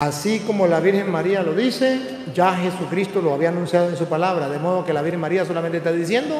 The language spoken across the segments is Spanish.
Así como la Virgen María lo dice, ya Jesucristo lo había anunciado en su palabra, de modo que la Virgen María solamente está diciendo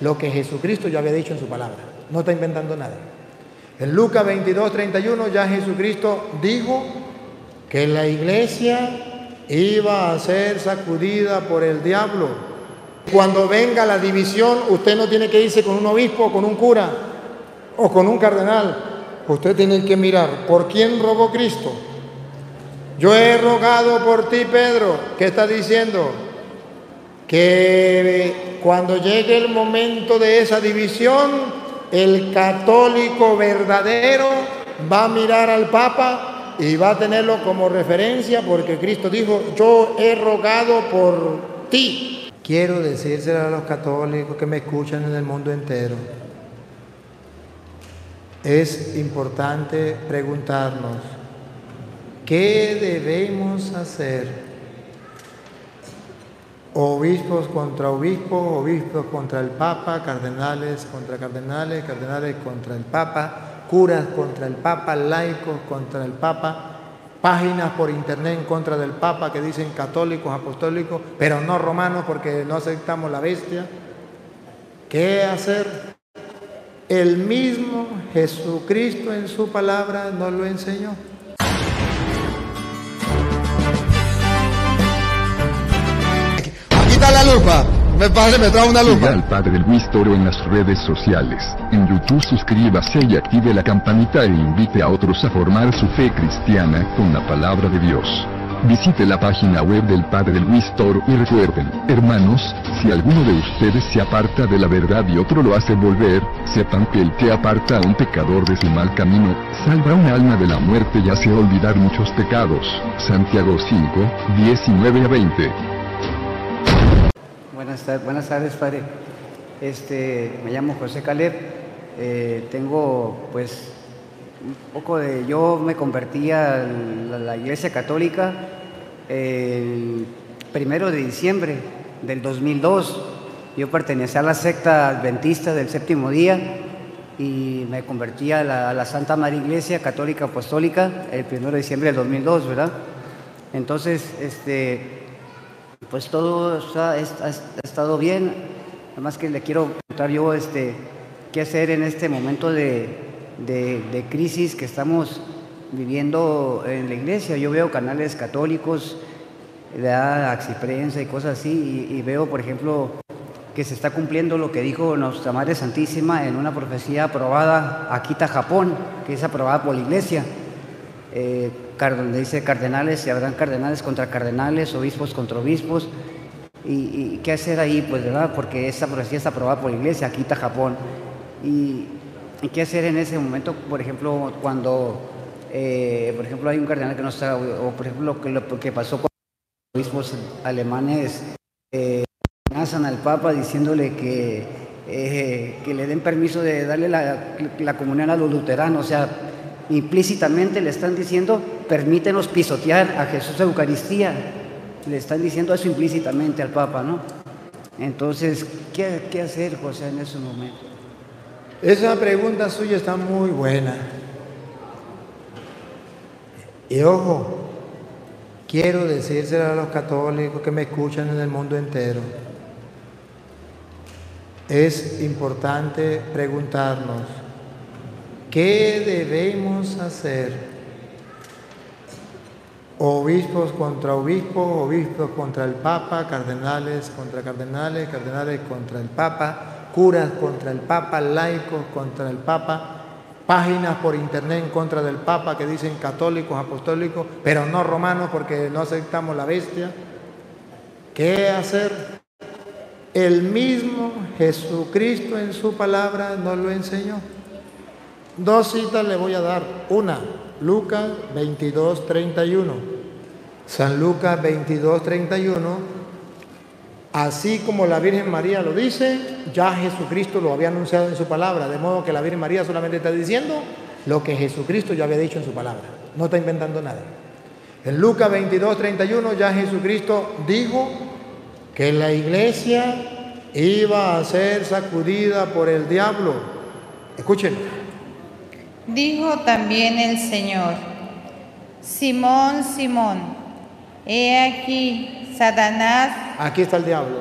lo que Jesucristo ya había dicho en su palabra, no está inventando nada. En Lucas 22, 31 ya Jesucristo dijo que la iglesia iba a ser sacudida por el diablo. Cuando venga la división, usted no tiene que irse con un obispo, con un cura o con un cardenal. Usted tiene que mirar por quién rogó Cristo yo he rogado por ti, Pedro. ¿Qué está diciendo? Que cuando llegue el momento de esa división, el católico verdadero va a mirar al Papa y va a tenerlo como referencia porque Cristo dijo, yo he rogado por ti. Quiero decírselo a los católicos que me escuchan en el mundo entero. Es importante preguntarnos, ¿Qué debemos hacer? Obispos contra obispos, obispos contra el Papa, cardenales contra cardenales, cardenales contra el Papa, curas contra el Papa, laicos contra el Papa, páginas por internet en contra del Papa que dicen católicos, apostólicos, pero no romanos porque no aceptamos la bestia. ¿Qué hacer? El mismo Jesucristo en su palabra nos lo enseñó. Me padre me trae una lupa. Siga al padre Luis Toro en las redes sociales. En YouTube suscríbase y active la campanita e invite a otros a formar su fe cristiana con la palabra de Dios. Visite la página web del Padre Luis Toro y recuerden, hermanos, si alguno de ustedes se aparta de la verdad y otro lo hace volver, sepan que el que aparta a un pecador de su mal camino, salva un alma de la muerte y hace olvidar muchos pecados. Santiago 5, 19 a 20. Buenas tardes, padre. Este, me llamo José Caleb. Eh, tengo, pues, un poco de. Yo me convertí a la, Iglesia Católica el primero de diciembre del 2002. Yo pertenecía a la secta adventista del séptimo día y me convertí a la, Santa María Iglesia Católica Apostólica el primero de diciembre del 2002, ¿verdad? Entonces, este pues todo ha, estado bien. Además que le quiero preguntar yo este, qué hacer en este momento de, crisis que estamos viviendo en la iglesia. Yo veo canales católicos, de Axiprensa y cosas así, y, veo, por ejemplo, que se está cumpliendo lo que dijo Nuestra Madre Santísima en una profecía aprobada en Japón, que es aprobada por la iglesia. Eh, donde dice cardenales, y habrán cardenales contra cardenales, obispos contra obispos. Y, qué hacer ahí? Pues, ¿verdad? Porque esa profecía está aprobada por la iglesia, aquí está Japón. Y, qué hacer en ese momento, por ejemplo, cuando, eh, por ejemplo, hay un cardenal que no está, o, por ejemplo, lo que, pasó con los obispos alemanes, eh, amenazan al Papa diciéndole que, eh, que le den permiso de darle la, la comunión a los luteranos, o sea, implícitamente le están diciendo, permítenos pisotear a Jesús de Eucaristía. Le están diciendo eso implícitamente al Papa, ¿no? Entonces, ¿qué, hacer, José, en ese momento? Esa pregunta suya está muy buena. Y ojo, quiero decírselo a los católicos que me escuchan en el mundo entero. Es importante preguntarnos, ¿Qué debemos hacer? Obispos contra obispos, obispos contra el Papa, cardenales contra cardenales, cardenales contra el Papa, curas contra el Papa, laicos contra el Papa, páginas por internet en contra del Papa que dicen católicos, apostólicos, pero no romanos porque no aceptamos la bestia. ¿Qué hacer? El mismo Jesucristo en su palabra nos lo enseñó. Dos citas le voy a dar. Una, Lucas 22, 31. San Lucas 22, 31. Así como la Virgen María lo dice, ya Jesucristo lo había anunciado en su palabra. De modo que la Virgen María solamente está diciendo lo que Jesucristo ya había dicho en su palabra. No está inventando nada. En Lucas 22, 31 ya Jesucristo dijo que la iglesia iba a ser sacudida por el diablo. Escuchen. Dijo también el Señor, Simón, Simón, he aquí, Satanás Aquí está el diablo.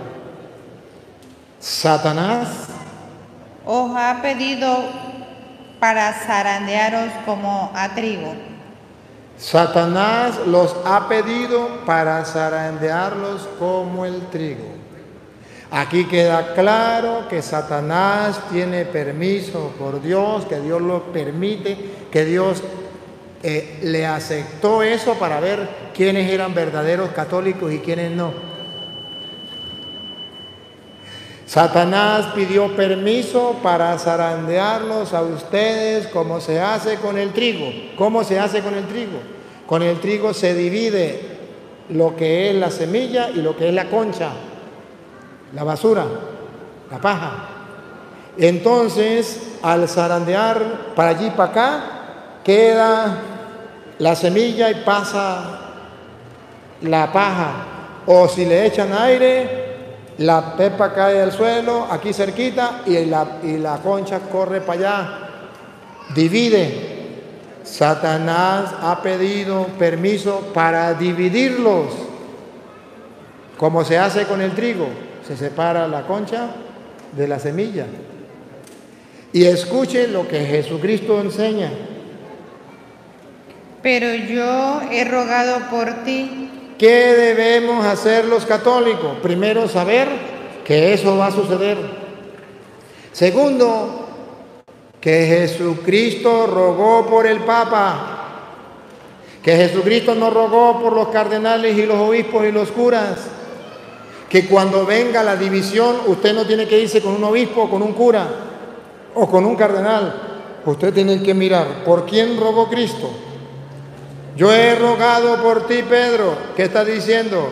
Satanás os ha pedido para zarandearos como a trigo. Satanás los ha pedido para zarandearlos como el trigo. Aquí queda claro que Satanás tiene permiso por Dios, que Dios lo permite, que Dios eh, le aceptó eso para ver quiénes eran verdaderos católicos y quiénes no. Satanás pidió permiso para zarandearlos a ustedes como se hace con el trigo. ¿Cómo se hace con el trigo? Con el trigo se divide lo que es la semilla y lo que es la concha, la basura, la paja. Entonces, al zarandear para allí para acá, queda la semilla y pasa la paja. O si le echan aire, la pepa cae al suelo, aquí cerquita, y la, y la concha corre para allá. Divide. Satanás ha pedido permiso para dividirlos, como se hace con el trigo. Se separa la concha de la semilla. Y escuche lo que Jesucristo enseña. Pero yo he rogado por ti ¿Qué debemos hacer los católicos? Primero, saber que eso va a suceder. Segundo, que Jesucristo rogó por el Papa. Que Jesucristo no rogó por los cardenales y los obispos y los curas. Que cuando venga la división, usted no tiene que irse con un obispo, con un cura o con un cardenal. Usted tiene que mirar por quién rogó Cristo. Yo he rogado por ti, Pedro. ¿Qué está diciendo?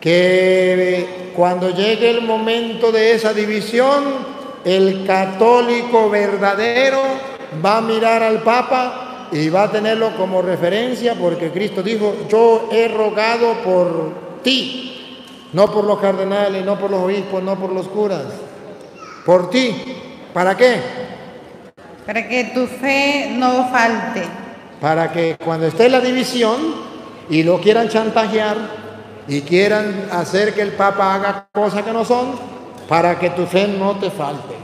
Que cuando llegue el momento de esa división, el católico verdadero va a mirar al Papa y va a tenerlo como referencia porque Cristo dijo, yo he rogado por ti, no por los cardenales, no por los obispos, no por los curas, por ti. ¿Para qué? para que tu fe no falte. para que cuando esté la división y lo quieran chantajear y quieran hacer que el Papa haga cosas que no son, para que tu fe no te falte.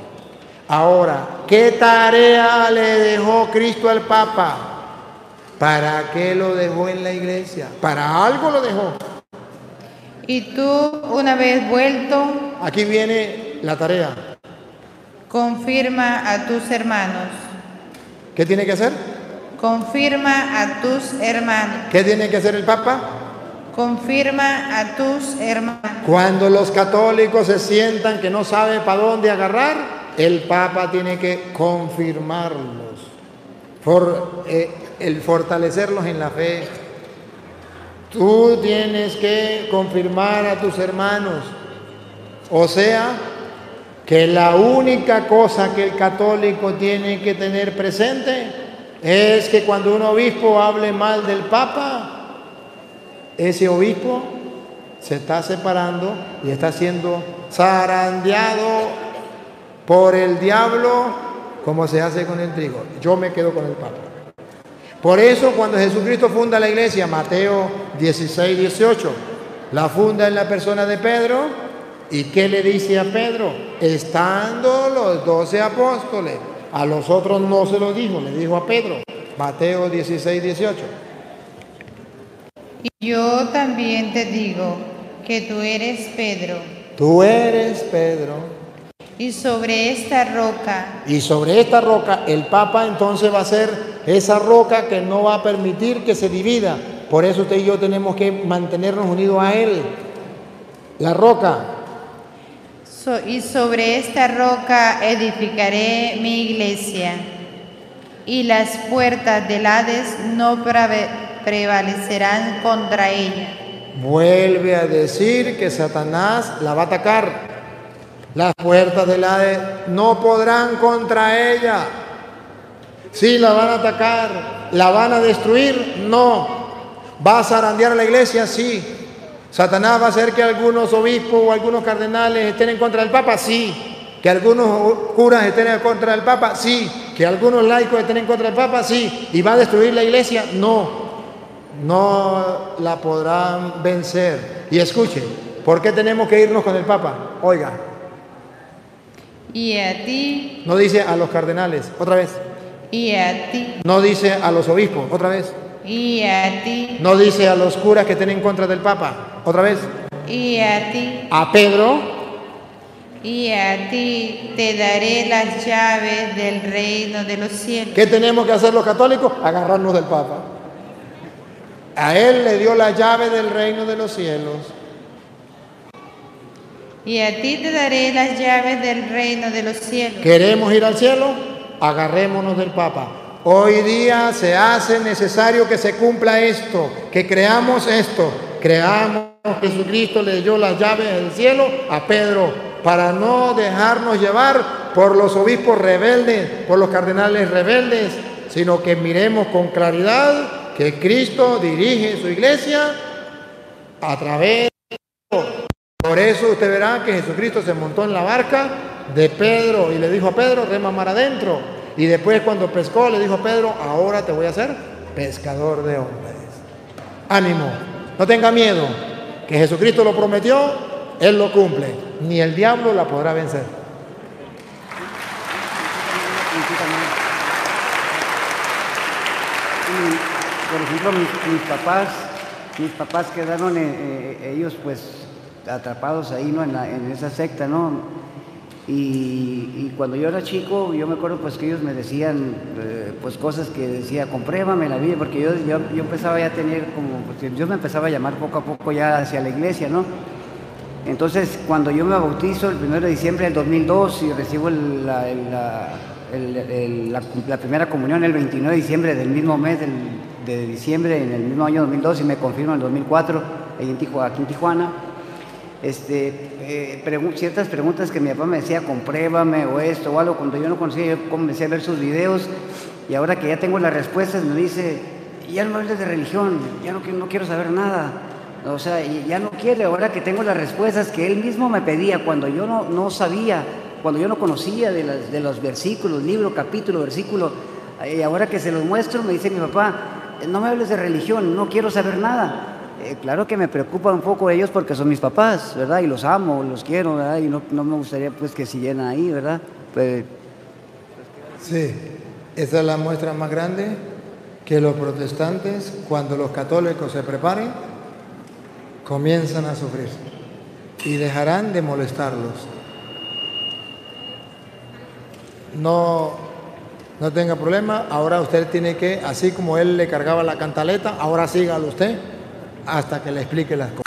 Ahora, ¿qué tarea le dejó Cristo al Papa? ¿Para qué lo dejó en la iglesia? Para algo lo dejó. Y tú, una vez vuelto, Aquí viene la tarea. confirma a tus hermanos. ¿Qué tiene que hacer? Confirma a tus hermanos. ¿Qué tiene que hacer el Papa? Confirma a tus hermanos. Cuando los católicos se sientan que no sabe para dónde agarrar, el Papa tiene que confirmarlos, por, eh, el fortalecerlos en la fe. Tú tienes que confirmar a tus hermanos. O sea, que la única cosa que el católico tiene que tener presente es que cuando un obispo hable mal del Papa, ese obispo se está separando y está siendo zarandeado por el diablo como se hace con el trigo. Yo me quedo con el Papa. Por eso cuando Jesucristo funda la iglesia, Mateo 16, 18, la funda en la persona de Pedro. ¿Y qué le dice a Pedro? Estando los doce apóstoles. A los otros no se lo dijo, le dijo a Pedro. Mateo 16, 18. Y yo también te digo que tú eres Pedro, Tú eres Pedro. y sobre esta roca Y sobre esta roca el Papa entonces va a ser esa roca que no va a permitir que se divida. Por eso usted y yo tenemos que mantenernos unidos a Él. La roca. so- y sobre esta roca edificaré mi iglesia, y las puertas del Hades no prevalecerán contra ella. Vuelve a decir que Satanás la va a atacar. Las puertas del Hades no podrán contra ella. Sí, la van a atacar. ¿La van a destruir? No. ¿Va a zarandear a la iglesia? Sí. ¿Satanás va a hacer que algunos obispos o algunos cardenales estén en contra del Papa? Sí. ¿Que algunos curas estén en contra del Papa? Sí. ¿Que algunos laicos estén en contra del Papa? Sí. ¿Y va a destruir la iglesia? No. no la podrán vencer. Y escuche, ¿por qué tenemos que irnos con el Papa? Oiga, Y a ti, no dice a los cardenales, otra vez. Y a ti, No dice a los obispos, otra vez. y a ti, No dice a los curas que estén en contra del Papa, otra vez. y a ti, A Pedro, y a ti te daré las llaves del reino de los cielos. ¿qué tenemos que hacer los católicos? Agarrarnos del Papa. A él le dio la llave del reino de los cielos. Y a ti te daré las llaves del reino de los cielos. ¿Queremos ir al cielo? Agarrémonos del Papa. Hoy día se hace necesario que se cumpla esto, que creamos esto. Creamos que Jesucristo le dio las llaves del cielo a Pedro para no dejarnos llevar por los obispos rebeldes, por los cardenales rebeldes, sino que miremos con claridad que Cristo dirige su iglesia a través por eso usted verá que Jesucristo se montó en la barca de Pedro y le dijo a Pedro, rema mar adentro. Y después cuando pescó le dijo a Pedro, ahora te voy a hacer pescador de hombres. Ánimo, no tenga miedo, que Jesucristo lo prometió, Él lo cumple. Ni el diablo la podrá vencer. Por ejemplo, mis, papás, mis papás quedaron, eh, eh, ellos pues atrapados ahí, ¿no? En, en esa secta, ¿no? Y, cuando yo era chico, yo me acuerdo pues que ellos me decían eh, pues cosas que decía, compruébame la vida, porque yo, yo, yo empezaba ya a tener como, pues, yo me empezaba a llamar poco a poco ya hacia la iglesia, ¿no? Entonces, cuando yo me bautizo el 1 de diciembre del 2002 y recibo la, primera comunión el 29 de diciembre del mismo mes de diciembre, en el mismo año 2002, y me confirmo en el 2004, ahí en Tijuana, aquí en Tijuana, este, eh, ciertas preguntas que mi papá me decía, compruébame o esto o algo, cuando yo no conocía, yo comencé a ver sus videos y ahora que ya tengo las respuestas me dice, ya no hables de religión, ya no, qui- no quiero saber nada. O sea, ya no quiere, ahora que tengo las respuestas que él mismo me pedía cuando yo no, no sabía, cuando yo no conocía de, de los versículos, libro, capítulo, versículo, y ahora que se los muestro me dice mi papá, no me hables de religión, no quiero saber nada. Eh, claro que me preocupa un poco ellos porque son mis papás, ¿verdad? Y los amo, los quiero, ¿verdad? Y no, me gustaría pues que siguieran ahí, ¿verdad? Pues, Sí, esa es la muestra más grande que los protestantes, cuando los católicos se preparen, comienzan a sufrir y dejarán de molestarlos. No, no tenga problema, ahora usted tiene que, así como él le cargaba la cantaleta, ahora sígalo usted hasta que le explique las cosas.